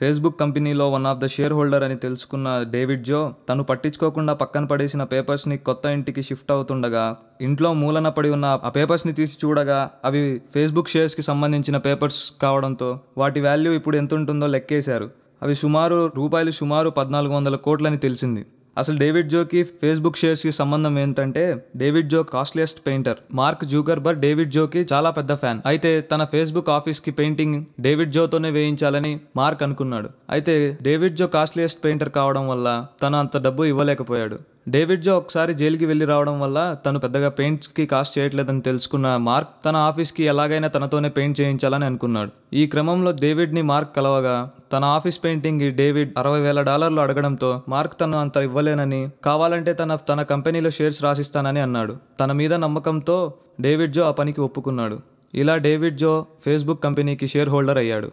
Facebook కంపెనీలో one of the share holder అని తెలుసుకున్న డేవిడ్ జో తను పట్టించుకోకుండా పక్కన పడేసిన పేపర్స్ని కొత్త ఇంటికి షిఫ్ట్ అవుతుండగా ఇంట్లో మూలన పడి ఉన్న ఆ పేపర్స్ని తీసి చూడగా అవి ఫేస్బుక్ షేర్స్కి సంబంధించిన పేపర్స్ కావడంతో వాటి వాల్యూ ఇప్పుడు ఎంత ఉంటుందో లెక్కేశారు. అవి సుమారు రూపాయలు సుమారు పద్నాలుగు వందల కోట్లని తెలిసింది. అసలు డేవిడ్ జోకి ఫేస్బుక్ షేర్స్కి సంబంధం ఏంటంటే David Choe costliest painter. Mark Zuckerberg David జోకి చాలా పెద్ద ఫ్యాన్. అయితే తన ఫేస్బుక్ ఆఫీస్కి పెయింటింగ్ డేవిడ్ జోతోనే వేయించాలని మార్క్ అనుకున్నాడు. అయితే డేవిడ్ జో కాస్ట్లియస్ట్ పెయింటర్ కావడం వల్ల తను అంత డబ్బు ఇవ్వలేకపోయాడు. డేవిడ్ జో ఒకసారి జైలుకి వెళ్ళి రావడం వల్ల తను పెద్దగా పెయింట్స్కి కాస్ట్ చేయట్లేదని తెలుసుకున్న మార్క్ తన ఆఫీస్కి ఎలాగైనా తనతోనే పెయింట్ చేయించాలని అనుకున్నాడు. ఈ క్రమంలో డేవిడ్ని మార్క్ కలవగా తన ఆఫీస్ పెయింటింగ్కి డేవిడ్ అరవై వేల డాలర్లు అడగడంతో మార్క్ తను అంత ఇవ్వలేనని కావాలంటే తన తన కంపెనీలో షేర్స్ రాసిస్తానని అన్నాడు. తన మీద నమ్మకంతో డేవిడ్ జో ఆ పనికి ఒప్పుకున్నాడు. ఇలా డేవిడ్ జో ఫేస్బుక్ కంపెనీకి షేర్ హోల్డర్ అయ్యాడు.